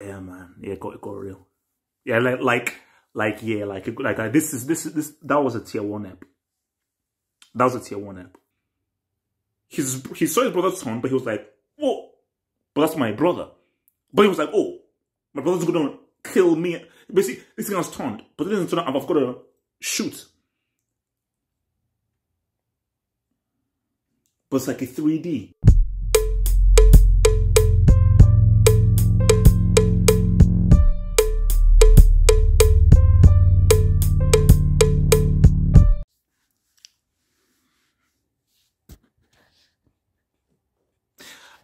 Yeah, man. Yeah, got it got real. Yeah, like like like yeah, like like uh, this is this is this that was a tier one app. That was a tier one app. His he saw his brother's son, but he was like, "Oh, but that's my brother." But he was like, "Oh, my brother's gonna kill me." Basically, this was turned, but it didn't turn. I've got to shoot. But it's like a 3D.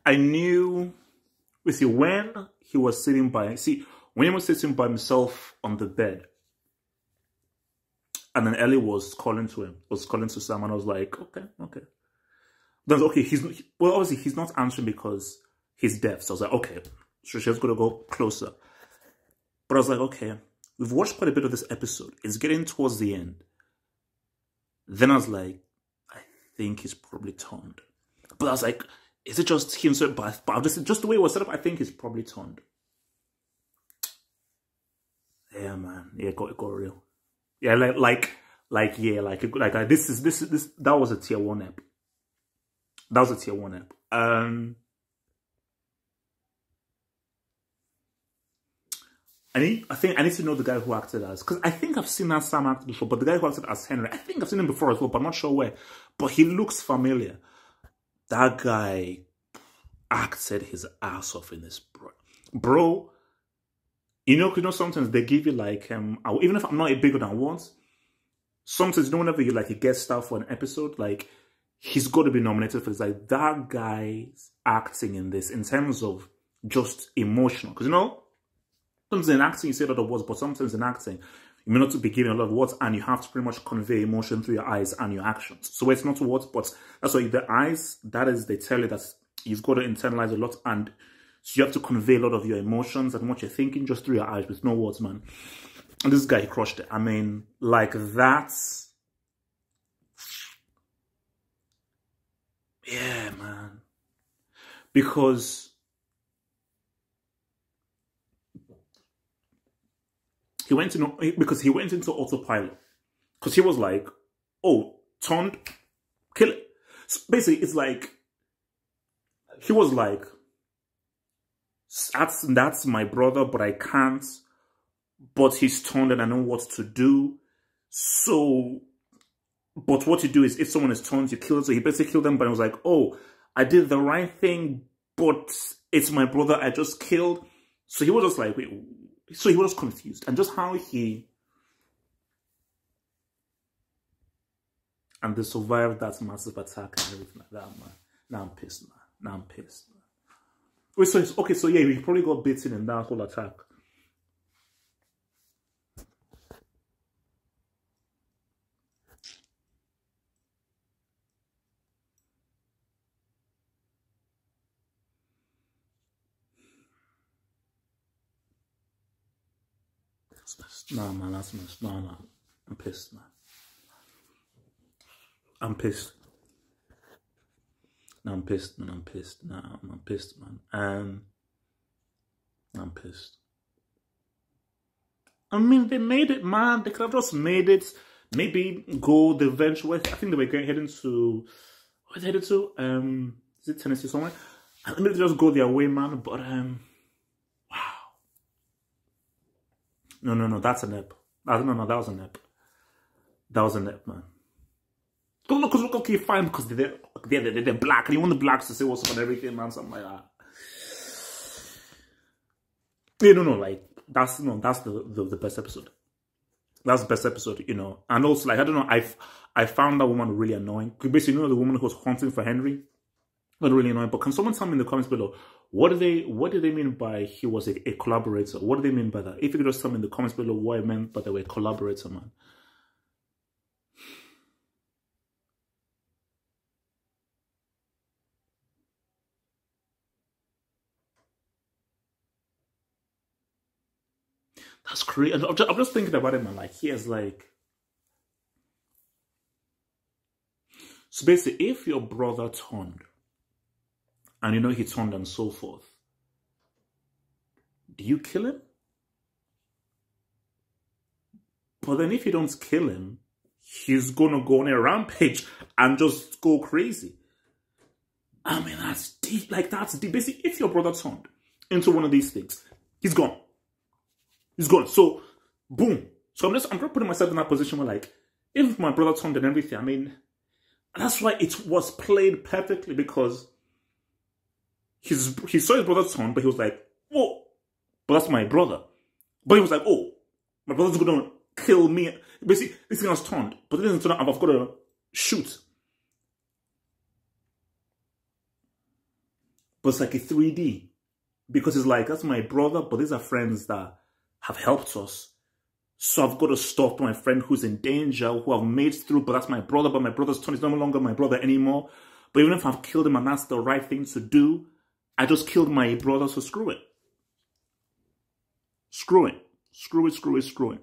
I knew, you see, when he was sitting by, see, when he was sitting by himself on the bed, and then Ellie was calling to him, was calling to Sam, and I was like, okay, okay. Then okay, he's well, obviously he's not answering because he's deaf. So I was like, okay, so she's gonna go closer. But I was like, okay, we've watched quite a bit of this episode. It's getting towards the end. Then I was like, I think he's probably turned. But I was like, is it just him? So, but, but just just the way it was set up, I think he's probably turned. Yeah, man. Yeah, got it got real. Yeah, like like like yeah, like like uh, this is this is this that was a tier one app. That was a tier one app. Um, I need. I think I need to know the guy who acted as because I think I've seen that Sam act before, but the guy who acted as Henry, I think I've seen him before as well, but I'm not sure where. But he looks familiar that guy acted his ass off in this, bro. Bro, you know, you know, sometimes they give you like, um, even if I'm not a bigger than once, sometimes you know, whenever you like a guest star for an episode, like he's got to be nominated for this. Like that guy's acting in this in terms of just emotional, because you know, sometimes in acting you say a lot of words, but sometimes in acting you may not be giving a lot of words and you have to pretty much convey emotion through your eyes and your actions. So it's not words, but that's why the eyes, that is, they tell you that you've got to internalize a lot and so you have to convey a lot of your emotions and what you're thinking just through your eyes with no words, man. And this guy, he crushed it. I mean, like that's... Yeah, man. Because he went into because he went into autopilot because he was like, "Oh, turned, kill it." So basically, it's like he was like, "That's that's my brother, but I can't." But he's turned, and I know what to do. So, but what you do is, if someone is turned, you kill. So he basically killed them, but I was like, "Oh, I did the right thing, but it's my brother I just killed." So he was just like, "Wait." So he was confused. And just how he and they survived that massive attack and everything like that, man. Now I'm pissed, man. Now I'm pissed, man. Wait, so okay, so yeah, he probably got beaten in that whole attack. Nah, man, that's messed. Nah, nah. I'm pissed, man. I'm pissed. Nah, I'm pissed, man. I'm pissed. Nah, I'm pissed, man. Um, I'm pissed. I mean, they made it, man. They could have just made it. Maybe go the eventual. I think they were going heading to. Where they headed to? Um, is it Tennessee somewhere? Maybe they just go their way, man. But um. No, no, no, that's a nip. No, no, no, that was a nip. That was a nip, man. Because look, look, okay, fine, because they're, they're, they're, they're black, and you want the blacks to say what's up and everything, man, something like that. Yeah, no, no, like, that's, no, that's the, the, the best episode. That's the best episode, you know. And also, like, I don't know, I've, I found that woman really annoying. Basically, you know, the woman who was hunting for Henry? Not really annoying, but can someone tell me in the comments below, what do they what do they mean by he was a, a collaborator? What do they mean by that? If you could just tell me in the comments below what I meant by the word collaborator, man. That's crazy. I'm just, I'm just thinking about it, man. Like, he has like. So basically, if your brother turned and you know he turned and so forth. do you kill him? But then if you don't kill him, he's gonna go on a rampage and just go crazy. I mean, that's deep. Like, that's deep. Basically, if your brother turned into one of these things, he's gone. He's gone. So, boom. So I'm just, I'm putting myself in that position where, like, if my brother turned and everything, I mean, that's why it was played perfectly because his, he saw his brother's turn, but he was like, oh, but that's my brother. But he was like, oh, my brother's gonna kill me. Basically, this thing was turned, but doesn't turn I've got to shoot. But it's like a 3D because it's like, that's my brother, but these are friends that have helped us. So I've got to stop my friend who's in danger, who I've made through, but that's my brother, but my brother's turn is no longer my brother anymore. But even if I've killed him and that's the right thing to do, I just killed my brother, so screw it. Screw it. Screw it, screw it, screw it.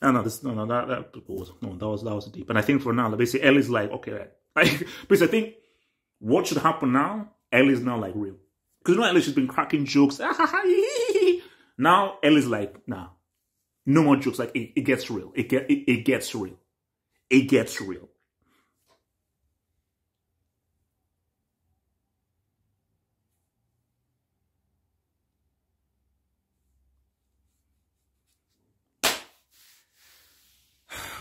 No, no, this no, no, that that was no, that was that was deep. And I think for now, basically, Ellie's like, okay, like, because I think what should happen now, Ellie's now like real, because you know Ellie she's been cracking jokes. now Ellie's like, nah, no more jokes. Like it, it gets real. It get it, it gets real. It gets real.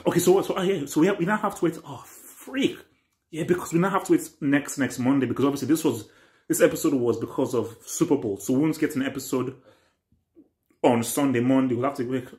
Okay, so so uh, yeah, so we have, we now have to wait. Oh freak! Yeah, because we now have to wait next next Monday because obviously this was this episode was because of Super Bowl, so we won't get an episode on Sunday, Monday. We'll have to wait